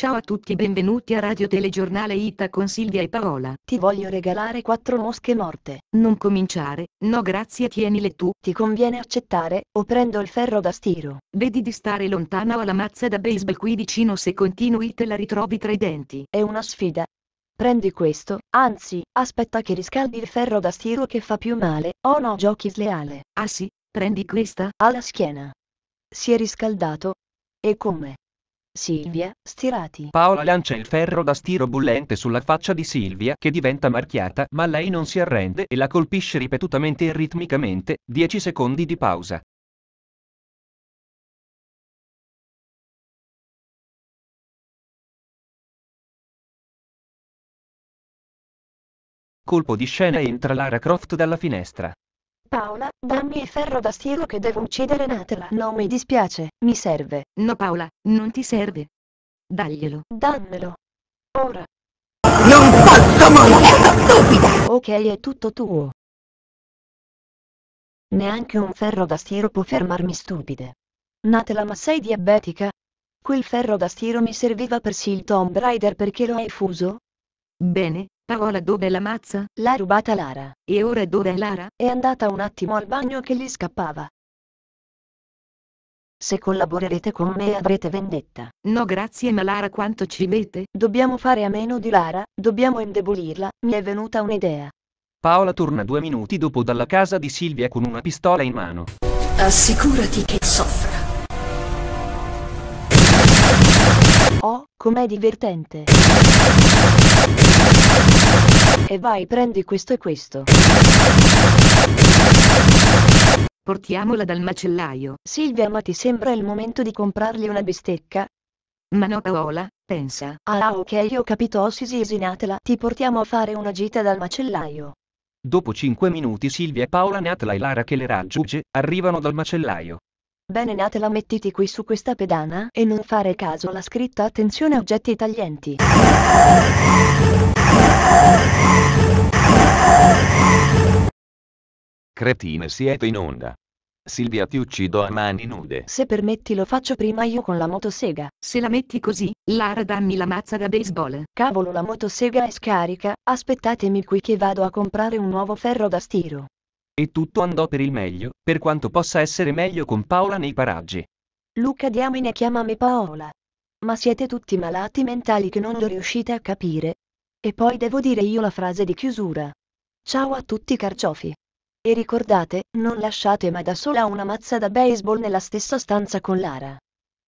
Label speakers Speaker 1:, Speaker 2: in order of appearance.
Speaker 1: Ciao a tutti e benvenuti a Radio Telegiornale Ita con Silvia e Paola.
Speaker 2: Ti voglio regalare quattro mosche morte.
Speaker 1: Non cominciare, no grazie tienile tu.
Speaker 2: Ti conviene accettare, o prendo il ferro da stiro.
Speaker 1: Vedi di stare lontana o la mazza da baseball qui vicino se continui te la ritrovi tra i denti.
Speaker 2: È una sfida. Prendi questo, anzi, aspetta che riscaldi il ferro da stiro che fa più male, oh no giochi sleale.
Speaker 1: Ah sì, prendi questa?
Speaker 2: Alla schiena. Si è riscaldato? E come? Silvia, stirati.
Speaker 3: Paola lancia il ferro da stiro bollente sulla faccia di Silvia che diventa marchiata ma lei non si arrende e la colpisce ripetutamente e ritmicamente, 10 secondi di pausa. Colpo di scena entra Lara Croft dalla finestra.
Speaker 2: Paola, dammi il ferro da stiro che devo uccidere Natala. Non mi dispiace, mi serve.
Speaker 1: No Paola, non ti serve. Daglielo.
Speaker 2: Dammelo. Ora.
Speaker 4: Non posso morire, stupida!
Speaker 2: Ok, è tutto tuo. Neanche un ferro da stiro può fermarmi stupide. Natala, ma sei diabetica? Quel ferro da stiro mi serviva per Sil Tomb Raider perché lo hai fuso?
Speaker 1: Bene, Paola dov'è la mazza?
Speaker 2: L'ha rubata Lara.
Speaker 1: E ora dov'è Lara?
Speaker 2: È andata un attimo al bagno che gli scappava. Se collaborerete con me avrete vendetta.
Speaker 1: No grazie ma Lara quanto ci mette?
Speaker 2: Dobbiamo fare a meno di Lara, dobbiamo indebolirla, mi è venuta un'idea.
Speaker 3: Paola torna due minuti dopo dalla casa di Silvia con una pistola in mano.
Speaker 4: Assicurati che soffra.
Speaker 2: Oh, com'è divertente. E vai prendi questo e questo.
Speaker 1: Portiamola dal macellaio.
Speaker 2: Silvia ma ti sembra il momento di comprargli una bistecca?
Speaker 1: Ma no Paola, pensa.
Speaker 2: Ah ok ho capito oh sì sì esinatela. Ti portiamo a fare una gita dal macellaio.
Speaker 3: Dopo 5 minuti Silvia e Paola Natala e Lara che le raggiunge, arrivano dal macellaio.
Speaker 2: Bene Natala mettiti qui su questa pedana e non fare caso alla scritta attenzione oggetti taglienti.
Speaker 5: Cretine siete in onda. Silvia ti uccido a mani nude.
Speaker 2: Se permetti lo faccio prima io con la motosega.
Speaker 1: Se la metti così, Lara dammi la mazza da baseball.
Speaker 2: Cavolo la motosega è scarica, aspettatemi qui che vado a comprare un nuovo ferro da stiro.
Speaker 3: E tutto andò per il meglio, per quanto possa essere meglio con Paola nei paraggi.
Speaker 2: Luca diamine chiamami Paola. Ma siete tutti malati mentali che non lo riuscite a capire? E poi devo dire io la frase di chiusura. Ciao a tutti carciofi. E ricordate, non lasciate mai da sola una mazza da baseball nella stessa stanza con Lara.